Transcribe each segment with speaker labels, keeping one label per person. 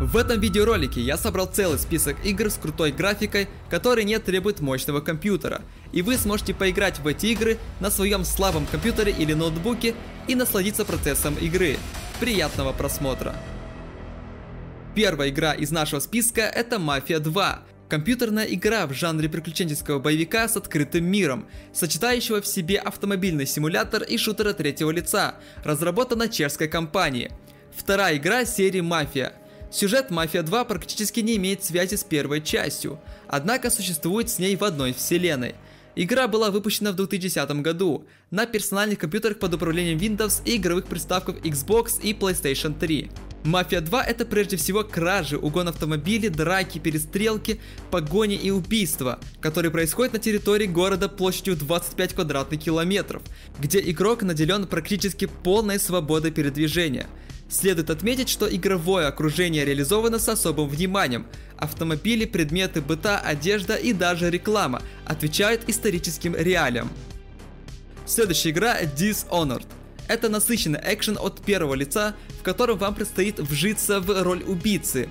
Speaker 1: В этом видеоролике я собрал целый список игр с крутой графикой, которые не требуют мощного компьютера, и вы сможете поиграть в эти игры на своем слабом компьютере или ноутбуке и насладиться процессом игры. Приятного просмотра! Первая игра из нашего списка это Мафия 2, Компьютерная игра в жанре приключенческого боевика с открытым миром, сочетающего в себе автомобильный симулятор и шутера третьего лица, разработана чешской компанией. Вторая игра серии Мафия. Сюжет Мафия 2 практически не имеет связи с первой частью, однако существует с ней в одной вселенной. Игра была выпущена в 2010 году на персональных компьютерах под управлением Windows и игровых приставках Xbox и PlayStation 3. Мафия 2 это прежде всего кражи, угон автомобилей, драки, перестрелки, погони и убийства, которые происходят на территории города площадью 25 квадратных километров, где игрок наделен практически полной свободой передвижения. Следует отметить, что игровое окружение реализовано с особым вниманием. Автомобили, предметы быта, одежда и даже реклама отвечают историческим реалиям. Следующая игра Dishonored. Это насыщенный экшен от первого лица, в котором вам предстоит вжиться в роль убийцы,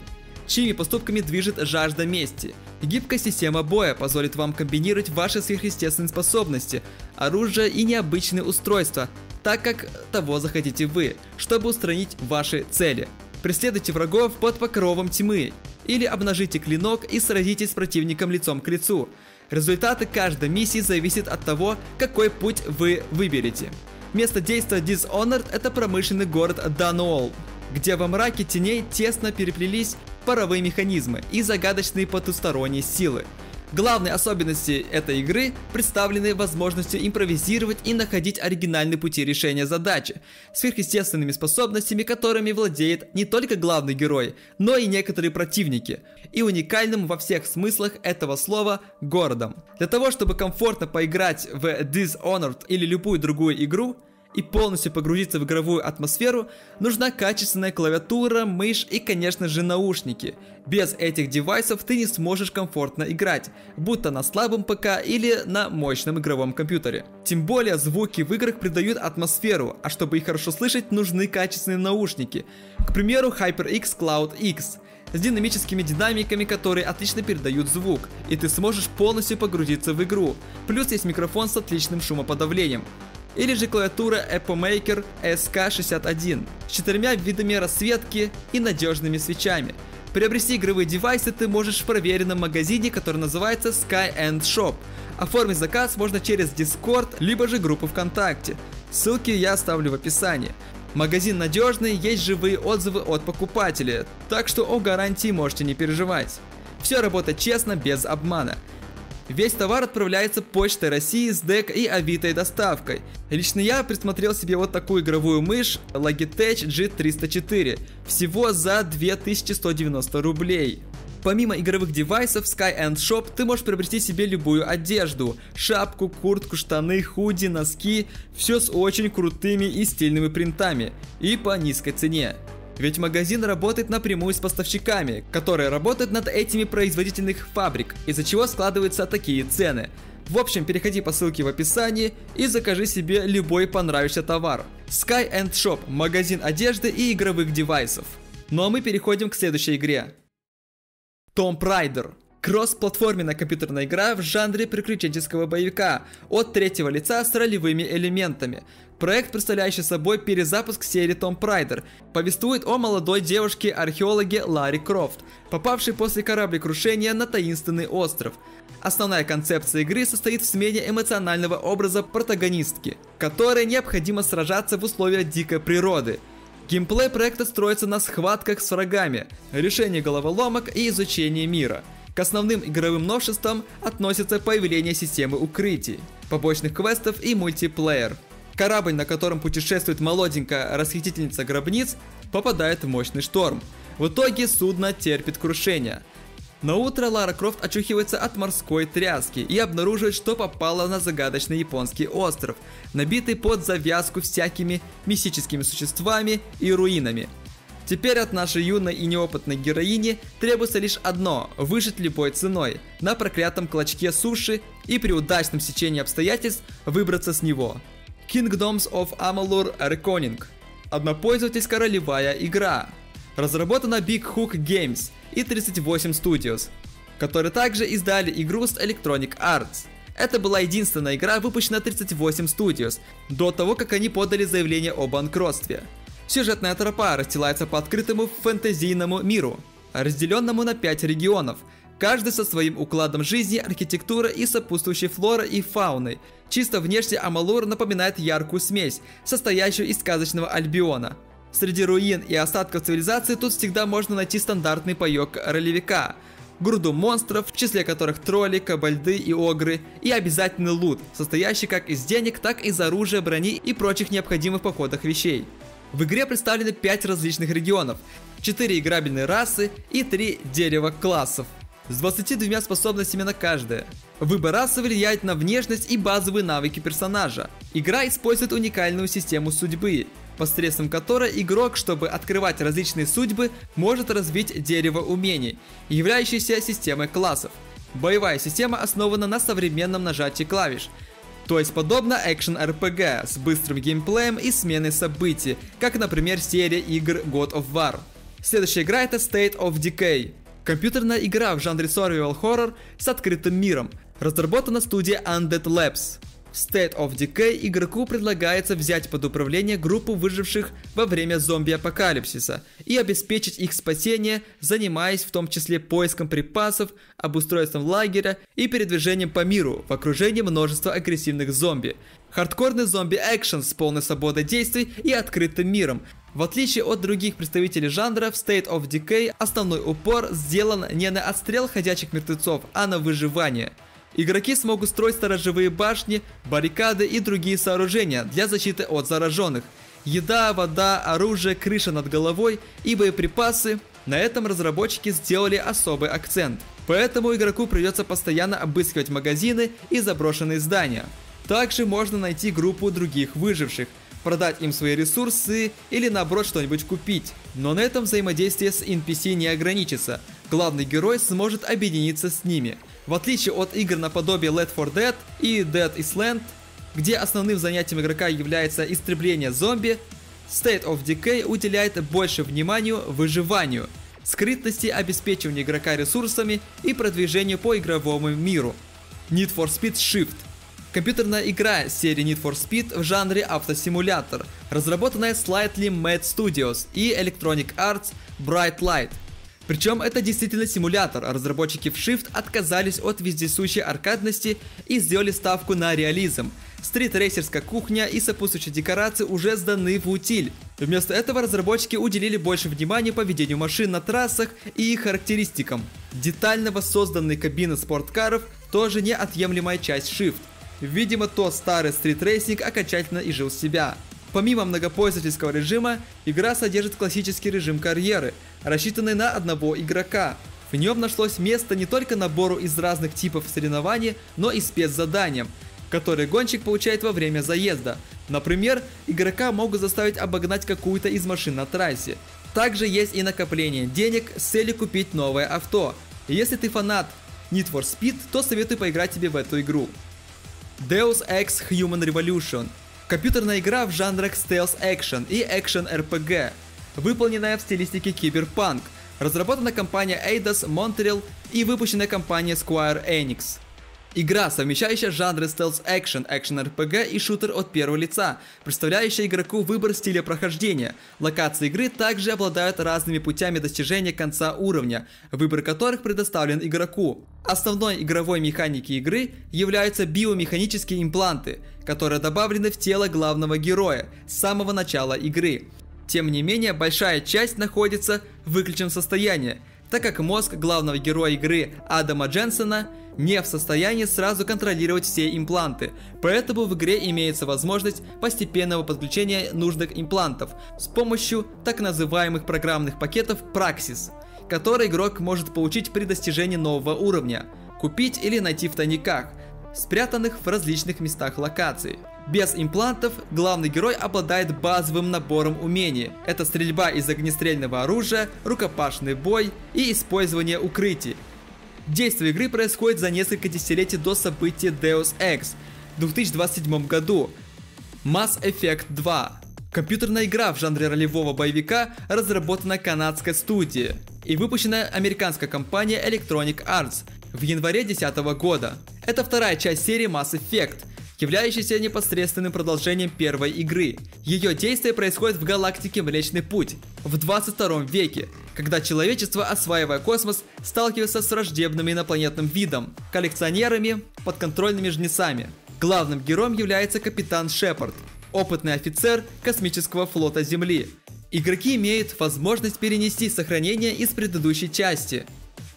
Speaker 1: чьими поступками движет жажда мести. Гибкая система боя позволит вам комбинировать ваши сверхъестественные способности, оружие и необычные устройства, так как того захотите вы, чтобы устранить ваши цели. Преследуйте врагов под покровом тьмы, или обнажите клинок и сразитесь с противником лицом к лицу. Результаты каждой миссии зависят от того, какой путь вы выберете. Место действия Dishonored это промышленный город Дануол, где во мраке теней тесно переплелись паровые механизмы и загадочные потусторонние силы. Главные особенности этой игры представлены возможностью импровизировать и находить оригинальные пути решения задачи, сверхъестественными способностями, которыми владеет не только главный герой, но и некоторые противники, и уникальным во всех смыслах этого слова городом. Для того, чтобы комфортно поиграть в Dishonored или любую другую игру, и полностью погрузиться в игровую атмосферу, нужна качественная клавиатура, мышь и, конечно же, наушники. Без этих девайсов ты не сможешь комфортно играть, будто на слабом ПК или на мощном игровом компьютере. Тем более звуки в играх придают атмосферу, а чтобы их хорошо слышать, нужны качественные наушники. К примеру, HyperX Cloud X с динамическими динамиками, которые отлично передают звук, и ты сможешь полностью погрузиться в игру. Плюс есть микрофон с отличным шумоподавлением или же клавиатура Maker SK61 с четырьмя видами расцветки и надежными свечами. Приобрести игровые девайсы ты можешь в проверенном магазине, который называется Sky End Shop. Оформить заказ можно через Discord, либо же группу ВКонтакте. Ссылки я оставлю в описании. Магазин надежный, есть живые отзывы от покупателей, так что о гарантии можете не переживать. Все работает честно, без обмана. Весь товар отправляется почтой России с ДЭК и Авито доставкой. Лично я присмотрел себе вот такую игровую мышь Logitech G304. Всего за 2190 рублей. Помимо игровых девайсов Sky End Shop, ты можешь приобрести себе любую одежду. Шапку, куртку, штаны, худи, носки. Все с очень крутыми и стильными принтами. И по низкой цене. Ведь магазин работает напрямую с поставщиками, которые работают над этими производительных фабрик, из-за чего складываются такие цены. В общем, переходи по ссылке в описании и закажи себе любой понравившийся товар. Sky and Shop – магазин одежды и игровых девайсов. Ну а мы переходим к следующей игре. Tomb Raider Кросс-платформенная компьютерная игра в жанре приключенческого боевика от третьего лица с ролевыми элементами. Проект, представляющий собой перезапуск серии Tomb Raider, повествует о молодой девушке-археологе Ларри Крофт, попавшей после кораблекрушения на таинственный остров. Основная концепция игры состоит в смене эмоционального образа протагонистки, которой необходимо сражаться в условиях дикой природы. Геймплей проекта строится на схватках с врагами, решении головоломок и изучении мира – к основным игровым новшествам относятся появление системы укрытий, побочных квестов и мультиплеер. Корабль, на котором путешествует молоденькая расхитительница гробниц, попадает в мощный шторм. В итоге судно терпит крушение. На утро Лара Крофт очухивается от морской тряски и обнаруживает, что попала на загадочный японский остров, набитый под завязку всякими мистическими существами и руинами. Теперь от нашей юной и неопытной героини требуется лишь одно – выжить любой ценой, на проклятом клочке суши и при удачном сечении обстоятельств выбраться с него. Kingdoms of Amalur Reckoning – однопользовательская ролевая игра. разработана Big Hook Games и 38 Studios, которые также издали игру с Electronic Arts. Это была единственная игра, выпущенная 38 Studios, до того, как они подали заявление о банкротстве. Сюжетная тропа расстилается по открытому фэнтезийному миру, разделенному на 5 регионов, каждый со своим укладом жизни, архитектуры и сопутствующей флорой и фауной. Чисто внешне Амалур напоминает яркую смесь, состоящую из сказочного Альбиона. Среди руин и остатков цивилизации тут всегда можно найти стандартный паёк ролевика – груду монстров, в числе которых тролли, кабальды и огры, и обязательный лут, состоящий как из денег, так и из оружия, брони и прочих необходимых в походах вещей. В игре представлены 5 различных регионов, 4 играбельные расы и 3 дерева классов с 22 способностями на каждое. Выбор расы влияет на внешность и базовые навыки персонажа. Игра использует уникальную систему судьбы, посредством которой игрок, чтобы открывать различные судьбы, может развить дерево умений, являющееся системой классов. Боевая система основана на современном нажатии клавиш, то есть подобно экшен RPG с быстрым геймплеем и сменой событий, как, например, серия игр God of War. Следующая игра это State of Decay. Компьютерная игра в жанре survival horror с открытым миром, разработана студией Undead Labs. В State of Decay игроку предлагается взять под управление группу выживших во время зомби-апокалипсиса и обеспечить их спасение, занимаясь в том числе поиском припасов, обустройством лагеря и передвижением по миру в окружении множества агрессивных зомби. Хардкорный зомби-экшен с полной свободой действий и открытым миром. В отличие от других представителей жанра, в State of Decay основной упор сделан не на отстрел ходячих мертвецов, а на выживание – Игроки смогут строить сторожевые башни, баррикады и другие сооружения для защиты от зараженных. Еда, вода, оружие, крыша над головой и боеприпасы. На этом разработчики сделали особый акцент. Поэтому игроку придется постоянно обыскивать магазины и заброшенные здания. Также можно найти группу других выживших, продать им свои ресурсы или наоборот что-нибудь купить. Но на этом взаимодействие с NPC не ограничится. Главный герой сможет объединиться с ними – в отличие от игр наподобие Left 4 Dead и Dead Island, где основным занятием игрока является истребление зомби, State of Decay уделяет больше вниманию выживанию, скрытности, обеспечиванию игрока ресурсами и продвижению по игровому миру. Need for Speed Shift Компьютерная игра серии Need for Speed в жанре автосимулятор, разработанная Slightly Mad Studios и Electronic Arts Bright Light – причем это действительно симулятор, разработчики в Shift отказались от вездесущей аркадности и сделали ставку на реализм. Стрит-рейсерская кухня и сопутствующие декорации уже сданы в утиль. Вместо этого разработчики уделили больше внимания поведению машин на трассах и их характеристикам. Детально воссозданные кабины спорткаров тоже неотъемлемая часть Shift. Видимо, то старый стрит-рейсинг окончательно изжил себя. Помимо многопользовательского режима, игра содержит классический режим карьеры, рассчитанный на одного игрока. В нем нашлось место не только набору из разных типов соревнований, но и спецзаданиям, которые гонщик получает во время заезда. Например, игрока могут заставить обогнать какую-то из машин на трассе. Также есть и накопление денег с целью купить новое авто. если ты фанат Need for Speed, то советую поиграть тебе в эту игру. Deus Ex Human Revolution Компьютерная игра в жанрах Stealth Action и Action RPG, выполненная в стилистике киберпанк, разработана компания Eidos Montreal и выпущенная компания Square Enix. Игра, совмещающая жанры стелс-экшен, экшен-РПГ и шутер от первого лица, представляющая игроку выбор стиля прохождения. Локации игры также обладают разными путями достижения конца уровня, выбор которых предоставлен игроку. Основной игровой механикой игры являются биомеханические импланты, которые добавлены в тело главного героя с самого начала игры. Тем не менее, большая часть находится в выключенном состоянии, так как мозг главного героя игры Адама Дженсона не в состоянии сразу контролировать все импланты, поэтому в игре имеется возможность постепенного подключения нужных имплантов с помощью так называемых программных пакетов Praxis, которые игрок может получить при достижении нового уровня, купить или найти в тайниках, спрятанных в различных местах локации. Без имплантов главный герой обладает базовым набором умений. Это стрельба из огнестрельного оружия, рукопашный бой и использование укрытий, Действие игры происходит за несколько десятилетий до событий Deus Ex в 2027 году. Mass Effect 2. Компьютерная игра в жанре ролевого боевика разработана канадской студией и выпущена американской компанией Electronic Arts в январе 2010 года. Это вторая часть серии Mass Effect, являющаяся непосредственным продолжением первой игры. Ее действие происходит в галактике Млечный Путь в 22 веке, когда человечество, осваивая космос, сталкивается с враждебным инопланетным видом, коллекционерами, подконтрольными жнецами. Главным героем является капитан Шепард, опытный офицер космического флота Земли. Игроки имеют возможность перенести сохранение из предыдущей части,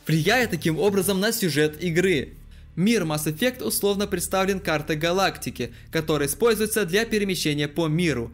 Speaker 1: влияя таким образом на сюжет игры. Мир Mass Effect условно представлен картой галактики, которая используется для перемещения по миру.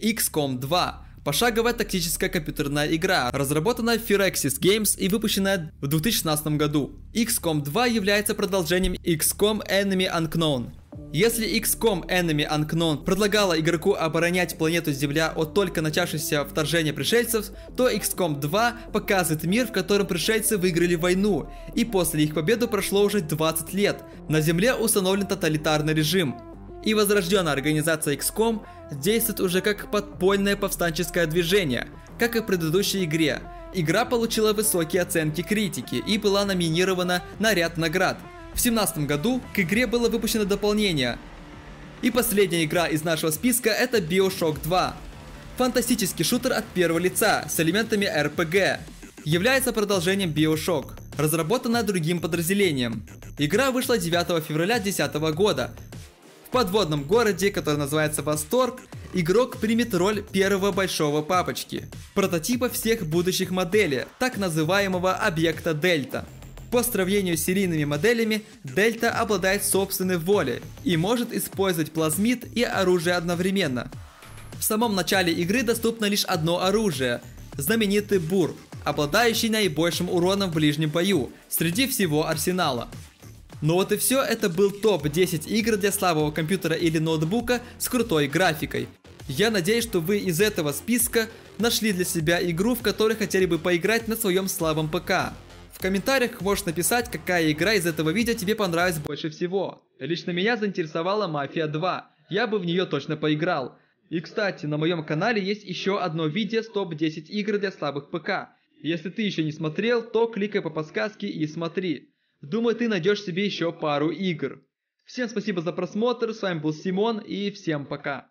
Speaker 1: XCOM 2 Пошаговая тактическая компьютерная игра, разработанная Firaxis Games и выпущенная в 2016 году. XCOM 2 является продолжением XCOM Enemy Unknown. Если XCOM Enemy Unknown предлагала игроку оборонять планету Земля от только начавшегося вторжения пришельцев, то XCOM 2 показывает мир, в котором пришельцы выиграли войну, и после их победы прошло уже 20 лет. На Земле установлен тоталитарный режим, и возрожденная организация XCOM действует уже как подпольное повстанческое движение, как и в предыдущей игре. Игра получила высокие оценки критики и была номинирована на ряд наград. В 2017 году к игре было выпущено дополнение. И последняя игра из нашего списка это Bioshock 2. Фантастический шутер от первого лица с элементами RPG. Является продолжением Bioshock, разработанная другим подразделением. Игра вышла 9 февраля 2010 года, подводном городе, который называется Восторг, игрок примет роль первого большого папочки, прототипа всех будущих моделей, так называемого объекта Дельта. По сравнению с серийными моделями, Дельта обладает собственной волей и может использовать плазмид и оружие одновременно. В самом начале игры доступно лишь одно оружие – знаменитый Бур, обладающий наибольшим уроном в ближнем бою среди всего арсенала. Ну вот и все, это был топ-10 игр для слабого компьютера или ноутбука с крутой графикой. Я надеюсь, что вы из этого списка нашли для себя игру, в которой хотели бы поиграть на своем слабом ПК. В комментариях можешь написать, какая игра из этого видео тебе понравилась больше всего. Лично меня заинтересовала Мафия 2, я бы в нее точно поиграл. И кстати, на моем канале есть еще одно видео с топ-10 игр для слабых ПК. Если ты еще не смотрел, то кликай по подсказке и смотри. Думаю, ты найдешь себе еще пару игр. Всем спасибо за просмотр, с вами был Симон и всем пока.